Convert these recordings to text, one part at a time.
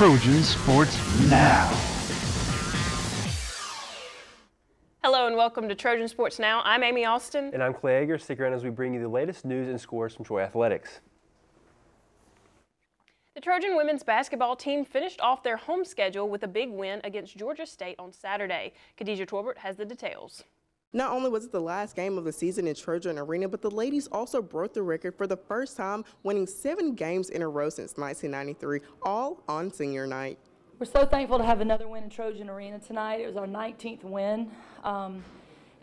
Trojan Sports Now. Hello and welcome to Trojan Sports Now. I'm Amy Austin. And I'm Clay Yeager. Stick around as we bring you the latest news and scores from Troy Athletics. The Trojan women's basketball team finished off their home schedule with a big win against Georgia State on Saturday. Khadijah Torbert has the details. Not only was it the last game of the season in Trojan Arena, but the ladies also broke the record for the first time, winning seven games in a row since 1993, all on senior night. We're so thankful to have another win in Trojan Arena tonight. It was our 19th win. Um,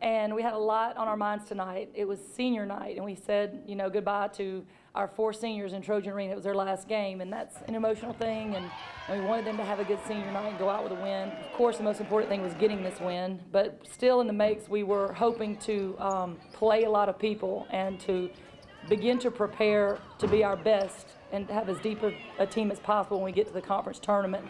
and we had a lot on our minds tonight. It was senior night, and we said, you know, goodbye to our four seniors in Trojan Arena. It was their last game, and that's an emotional thing. And, and, we wanted them to have a good senior night and go out with a win. Of course, the most important thing was getting this win, but still in the makes, we were hoping to um, play a lot of people and to begin to prepare to be our best and have as deep a, a team as possible when we get to the conference tournament.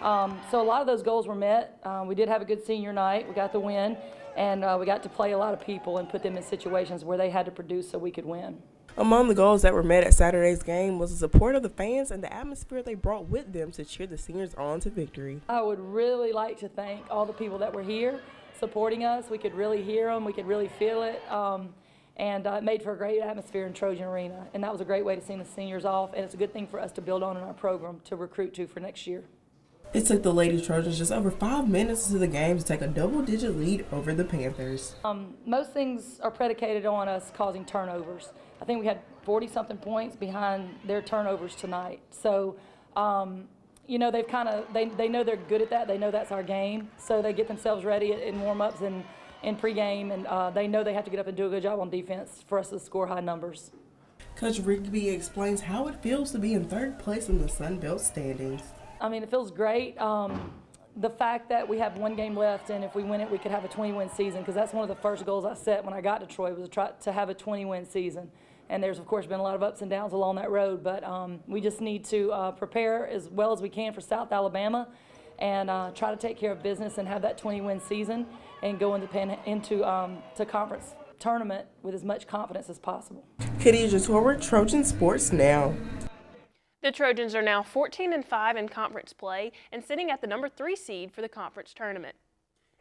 Um, so a lot of those goals were met. Um, we did have a good senior night. We got the win, and uh, we got to play a lot of people and put them in situations where they had to produce so we could win. Among the goals that were met at Saturday's game was the support of the fans and the atmosphere they brought with them to cheer the seniors on to victory. I would really like to thank all the people that were here supporting us. We could really hear them, we could really feel it. Um, and uh, it made for a great atmosphere in Trojan Arena. And that was a great way to send the seniors off, and it's a good thing for us to build on in our program to recruit to for next year. It took the Lady Trojans just over five minutes into the game to take a double digit lead over the Panthers. Um, most things are predicated on us causing turnovers. I think we had 40 something points behind their turnovers tonight. So, um, you know, they've kind of, they, they know they're good at that. They know that's our game. So they get themselves ready in warm ups and in pregame, and uh, they know they have to get up and do a good job on defense for us to score high numbers. Coach Rigby explains how it feels to be in third place in the Sun Belt standings. I mean, it feels great. Um, the fact that we have one game left, and if we win it, we could have a 20-win season. Because that's one of the first goals I set when I got to Troy was to try to have a 20-win season and there's of course been a lot of ups and downs along that road but um, we just need to uh, prepare as well as we can for south alabama and uh, try to take care of business and have that 20 win season and go into, pan- into um, to conference tournament with as much confidence as possible khadijah Torbert, trojan sports now the Trojans are now 14 and 5 in conference play and sitting at the number 3 seed for the conference tournament.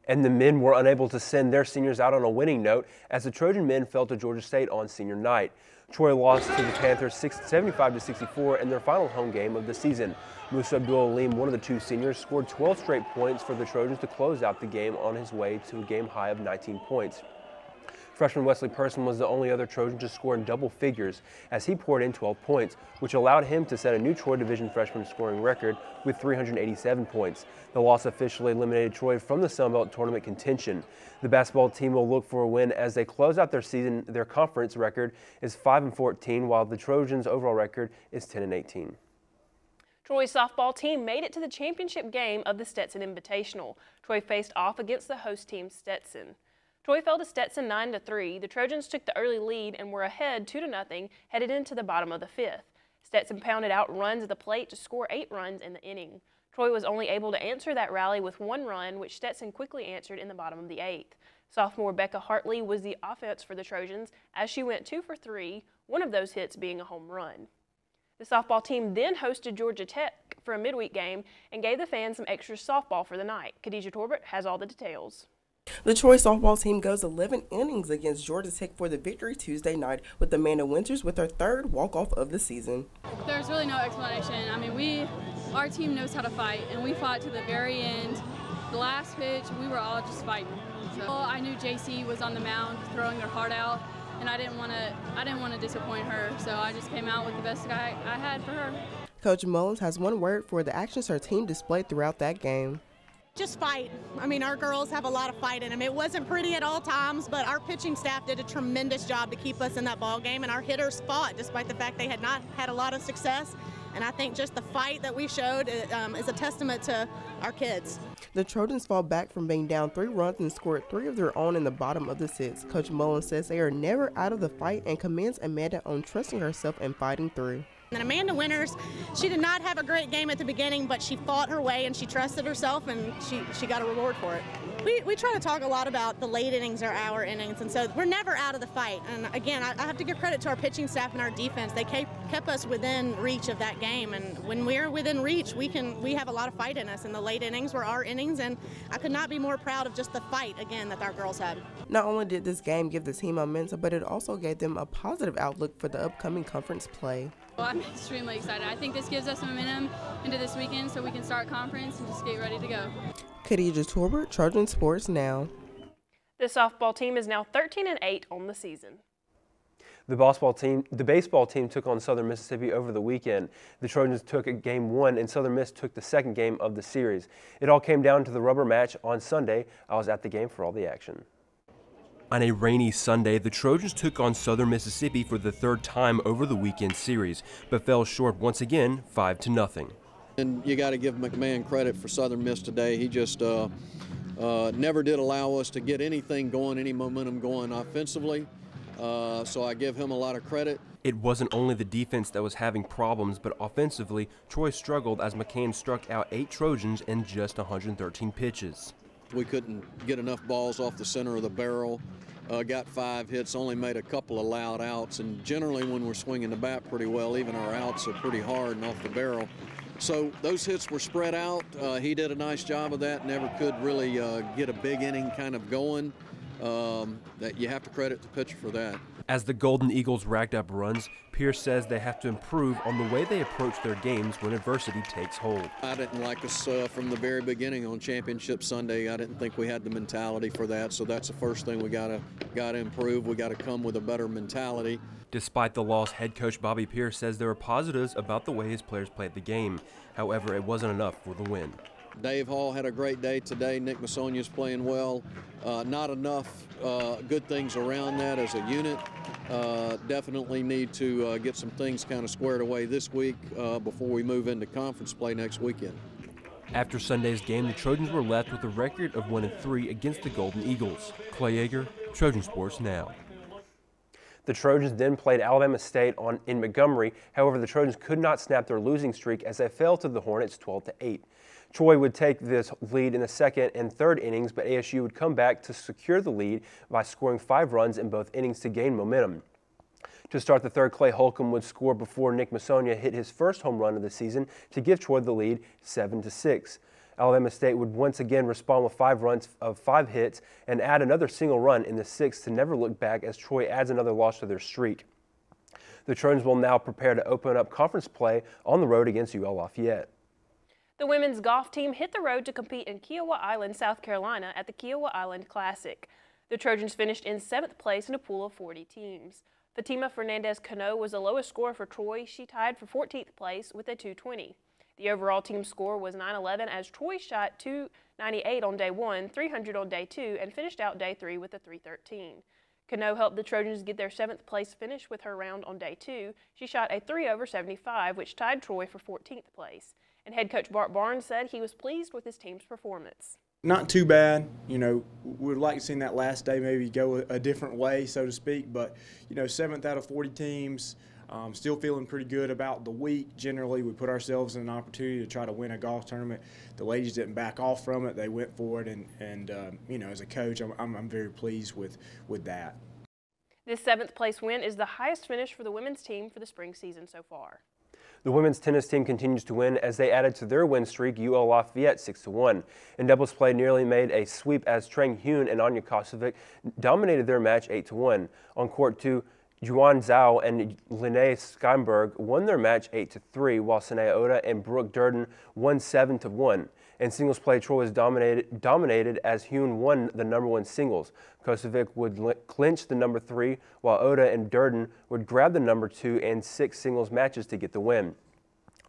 And the men were unable to send their seniors out on a winning note as the Trojan men fell to Georgia State on senior night. Troy lost to the Panthers 75 to 64 in their final home game of the season. Musa Abdul Alim, one of the two seniors, scored 12 straight points for the Trojans to close out the game on his way to a game high of 19 points. Freshman Wesley Person was the only other Trojan to score in double figures as he poured in 12 points, which allowed him to set a new Troy Division freshman scoring record with 387 points. The loss officially eliminated Troy from the Sun Belt tournament contention. The basketball team will look for a win as they close out their season. Their conference record is 5 and 14, while the Trojans' overall record is 10 and 18. Troy's softball team made it to the championship game of the Stetson Invitational. Troy faced off against the host team Stetson. Troy fell to Stetson 9 to 3. The Trojans took the early lead and were ahead 2 to nothing headed into the bottom of the fifth. Stetson pounded out runs at the plate to score eight runs in the inning. Troy was only able to answer that rally with one run, which Stetson quickly answered in the bottom of the eighth. Sophomore Becca Hartley was the offense for the Trojans as she went two for three, one of those hits being a home run. The softball team then hosted Georgia Tech for a midweek game and gave the fans some extra softball for the night. Khadijah Torbert has all the details. The Troy softball team goes 11 innings against Georgia Tech for the victory Tuesday night with Amanda Winters with her third walk-off of the season. There's really no explanation. I mean, we, our team knows how to fight, and we fought to the very end. The last pitch, we were all just fighting. So I knew JC was on the mound throwing her heart out, and I didn't want to, I didn't want to disappoint her. So I just came out with the best guy I had for her. Coach Mullins has one word for the actions her team displayed throughout that game just fight. I mean, our girls have a lot of fight in them. It wasn't pretty at all times, but our pitching staff did a tremendous job to keep us in that ball game, and our hitters fought despite the fact they had not had a lot of success. And I think just the fight that we showed um, is a testament to our kids. The Trojans fall back from being down three runs and scored three of their own in the bottom of the sixth. Coach Mullins says they are never out of the fight and commends Amanda on trusting herself and fighting through. And Amanda Winters, she did not have a great game at the beginning, but she fought her way and she trusted herself and she, she got a reward for it. we, we try to talk a lot about the late innings or our innings, and so we're never out of the fight. And again, I, I have to give credit to our pitching staff and our defense. They kept, kept us within reach of that game, and when we're within reach, we can we have a lot of fight in us. And the late innings were our innings, and I could not be more proud of just the fight again that our girls had. Not only did this game give the team momentum, but it also gave them a positive outlook for the upcoming conference play. Well, I'm extremely excited. I think this gives us momentum into this weekend so we can start conference and just get ready to go. Khadijah Torbert, Trojan Sports Now. The softball team is now 13 and 8 on the season. The baseball team, the baseball team took on Southern Mississippi over the weekend. The Trojans took a game one, and Southern Miss took the second game of the series. It all came down to the rubber match on Sunday. I was at the game for all the action. On a rainy Sunday, the Trojans took on Southern Mississippi for the third time over the weekend series, but fell short once again, five to nothing. And you got to give McMahon credit for Southern Miss today. He just uh, uh, never did allow us to get anything going, any momentum going offensively. Uh, so I give him a lot of credit. It wasn't only the defense that was having problems, but offensively, Troy struggled as McCann struck out eight Trojans in just 113 pitches. We couldn't get enough balls off the center of the barrel. Uh, got five hits, only made a couple of loud outs, and generally when we're swinging the bat pretty well, even our outs are pretty hard and off the barrel. So those hits were spread out. Uh, he did a nice job of that. Never could really uh, get a big inning kind of going. Um, that you have to credit the pitcher for that. As the Golden Eagles racked up runs, Pierce says they have to improve on the way they approach their games when adversity takes hold. I didn't like us uh, from the very beginning on Championship Sunday. I didn't think we had the mentality for that, so that's the first thing we gotta gotta improve. We gotta come with a better mentality. Despite the loss, head coach Bobby Pierce says there are positives about the way his players played the game. However, it wasn't enough for the win. Dave Hall had a great day today. Nick Masonia's playing well. Uh, not enough uh, good things around that as a unit. Uh, definitely need to uh, get some things kind of squared away this week uh, before we move into conference play next weekend. After Sunday's game, the Trojans were left with a record of 1 3 against the Golden Eagles. Clay Yeager, Trojan Sports Now. The Trojans then played Alabama State on in Montgomery. However, the Trojans could not snap their losing streak as they fell to the Hornets 12 to 8. Troy would take this lead in the second and third innings, but ASU would come back to secure the lead by scoring five runs in both innings to gain momentum. To start the third, Clay Holcomb would score before Nick Masonia hit his first home run of the season to give Troy the lead 7 to 6. Alabama State would once again respond with five runs of five hits and add another single run in the sixth to never look back as Troy adds another loss to their streak. The Trojans will now prepare to open up conference play on the road against UL Lafayette. The women's golf team hit the road to compete in Kiawah Island, South Carolina at the Kiawah Island Classic. The Trojans finished in seventh place in a pool of 40 teams. Fatima Fernandez Cano was the lowest score for Troy. She tied for 14th place with a 220. The overall team score was 911 as Troy shot 298 on day one, 300 on day two, and finished out day three with a 313. Cano helped the Trojans get their seventh place finish with her round on day two. She shot a 3 over 75, which tied Troy for 14th place. And head coach Bart Barnes said he was pleased with his team's performance. Not too bad. You know, we'd like to see that last day maybe go a, different way, so to speak. But, you know, seventh out of 40 teams, um, still feeling pretty good about the week. Generally, we put ourselves in an opportunity to try to win a golf tournament. The ladies didn't back off from it; they went for it, and and um, you know, as a coach, I'm, I'm, I'm very pleased with with that. This seventh place win is the highest finish for the women's team for the spring season so far. The women's tennis team continues to win as they added to their win streak UL Lafayette 6-1. In doubles play, nearly made a sweep as Trang Huynh and Anya Kosovic dominated their match 8-1. On court two, Juan Zhao and Linnea Skymberg won their match 8 3, while Sanaya Oda and Brooke Durden won 7 1. In singles play, Troy was dominated, dominated as Huynh won the number one singles. Kosovic would clinch the number three, while Oda and Durden would grab the number two and six singles matches to get the win.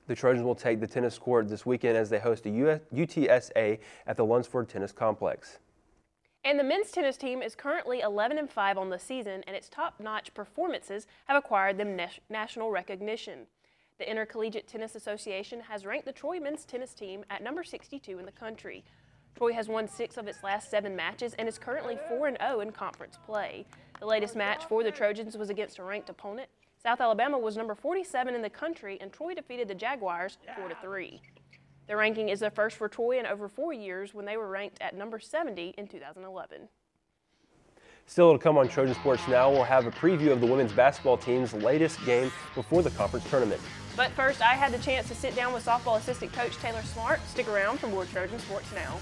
The Trojans will take the tennis court this weekend as they host a UTSA at the Lunsford Tennis Complex. And the men's tennis team is currently 11 and 5 on the season, and its top-notch performances have acquired them national recognition. The Intercollegiate Tennis Association has ranked the Troy men's tennis team at number 62 in the country. Troy has won six of its last seven matches and is currently 4-0 in conference play. The latest match for the Trojans was against a ranked opponent. South Alabama was number 47 in the country, and Troy defeated the Jaguars 4-3. The ranking is the first for Troy in over four years when they were ranked at number 70 in 2011. Still to come on Trojan Sports Now, we'll have a preview of the women's basketball team's latest game before the conference tournament. But first, I had the chance to sit down with softball assistant coach Taylor Smart. Stick around for more Trojan Sports Now.